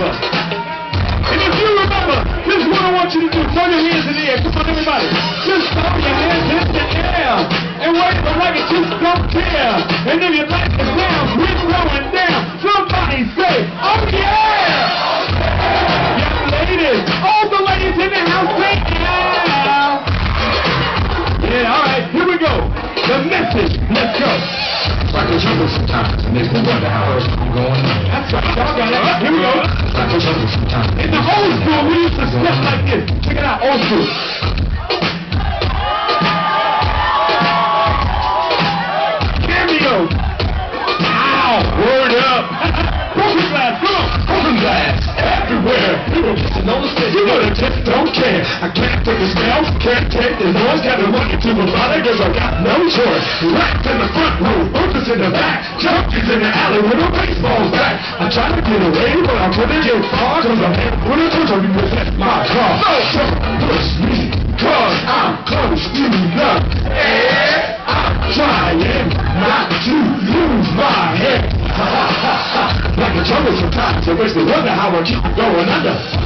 remember. And if you remember, this is what I want you to do. Throw your hands in the air. Come on, everybody. Just throw your hands in the air. And wave them like you just don't care. And if you like the sound, we're throwing down. Somebody say, oh yeah! Young ladies, all the ladies in the house, say yeah! Yeah, all right, here we go. The message. Let's go. Like a jungle sometimes, it makes me wonder how I'm going on. That's right, y'all got it. Here we In the old school, we used to step like this. Check it out, old school. Cameo. Ow, word up. Broken glass, come on. Broken glass everywhere. People just notice it. You know they just don't care. I can't take the smell, can't take the noise. Got to run into my body cause I got no choice. Rats in the front in the back. Junkies in the alley with a baseball's bat. I try to get away, but I couldn't get far cause I'm head with a touch on you with my car. No, don't push me cause I'm close to love. And I'm trying not to lose my head. like a jungle sometimes, it makes me wonder how I keep going under.